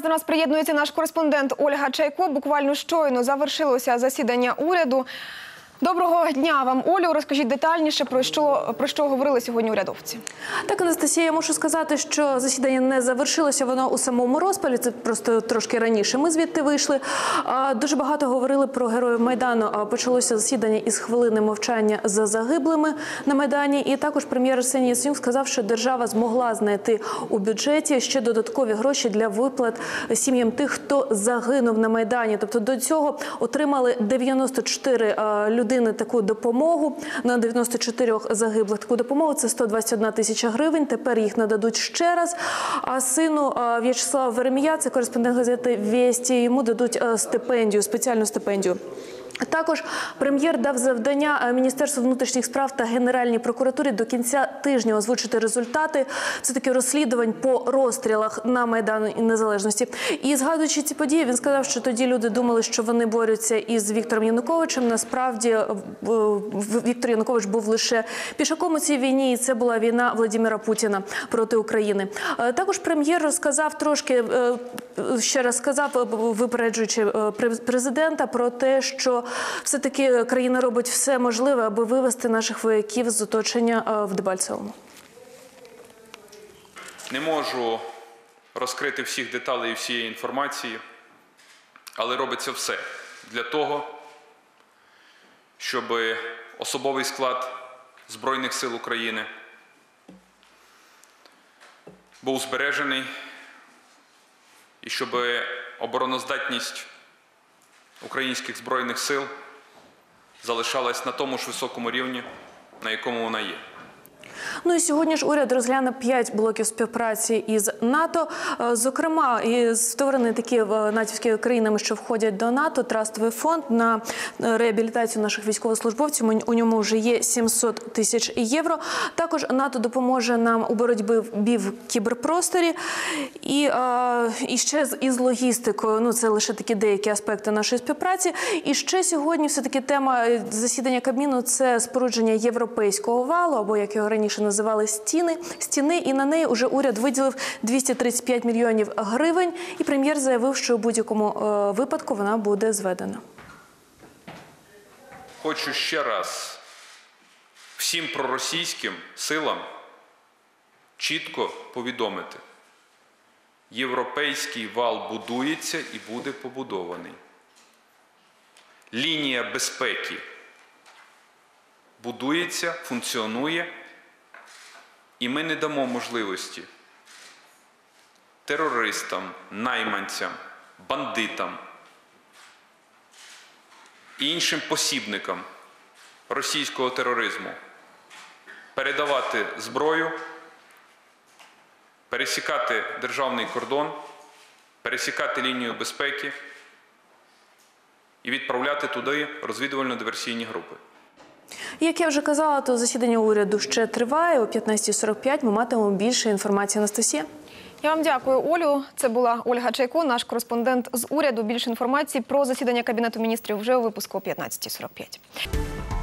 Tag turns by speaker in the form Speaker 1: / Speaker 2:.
Speaker 1: Зараз до нас приєднується наш кореспондент Ольга Чайко. Буквально щойно завершилося засідання уряду. Доброго дня вам, Олю. Розкажіть детальніше про що про що говорили сьогодні урядовці.
Speaker 2: Так, Анастасія, я можу сказати, що засідання не завершилося. Воно у самому розпалі. Це просто трошки раніше. Ми звідти вийшли. Дуже багато говорили про героїв майдану. Почалося засідання із хвилини мовчання за загиблими на майдані. І також прем'єр Арсеній Яценюк сказав, що держава змогла знайти у бюджеті ще додаткові гроші для виплат сім'ям тих, хто загинув на майдані. Тобто до цього отримали 94 а, людини таку допомогу на 94 загиблих. Таку допомогу це 121 тисяча гривень. Тепер їх нададуть ще раз. А сину В'ячеслава Веремія, це кореспондент газети Вєсті. Йому дадуть стипендію, спеціальну стипендію. Також прем'єр дав завдання е, Міністерству внутрішніх справ та Генеральній прокуратурі до кінця тижня озвучити результати все таки розслідувань по розстрілах на Майдану Незалежності. І згадуючи ці події, він сказав, що тоді люди думали, що вони борються із Віктором Януковичем. Насправді е, Віктор Янукович був лише пішаком у цій війні, і це була війна Владимира Путіна проти України. Е, Також прем'єр розказав трошки ще раз сказав, випереджуючи президента, про те, що все-таки країна робить все можливе, аби вивести наших вояків з оточення е, в Дебальцевому.
Speaker 3: Не можу розкрити всіх деталей і всієї інформації, але робиться все для того, щоб особовий склад Збройних сил України був збережений і щоб обороноздатність українських збройних сил залишалась на тому ж високому рівні, на якому вона є.
Speaker 2: Ну і сьогодні ж уряд розгляне п'ять блоків співпраці із НАТО. Е, Зокрема, і створені такі е, натівські країнами, що входять до НАТО, трастовий фонд на е, реабілітацію наших військовослужбовців. У- ньому вже є 700 тисяч євро. Також НАТО допоможе нам у боротьбі в кіберпросторі і, і ще з із логістикою. Ну це лише такі деякі аспекти нашої співпраці. І ще сьогодні, все таки тема засідання Кабміну це спорудження європейського валу, або як його раніше називали стіни. Стіни, і на неї уже уряд виділив 235 мільйонів гривень. І прем'єр заявив, що у будь-якому е, випадку вона буде зведена.
Speaker 3: Хочу ще раз всім проросійським силам чітко повідомити: європейський вал будується і буде побудований. Лінія безпеки будується, функціонує, і ми не дамо можливості терористам, найманцям, бандитам і іншим посібникам російського тероризму передавати зброю, пересікати державний кордон, пересікати лінію безпеки і відправляти туди розвідувально-диверсійні групи.
Speaker 2: Як я вже казала, то засідання уряду ще триває. О 15.45 ми матимемо більше інформації. Анастасія.
Speaker 1: Я вам дякую, Олю. Це була Ольга Чайко, наш кореспондент з уряду. Більше інформації про засідання кабінету міністрів вже у випуску о 15.45.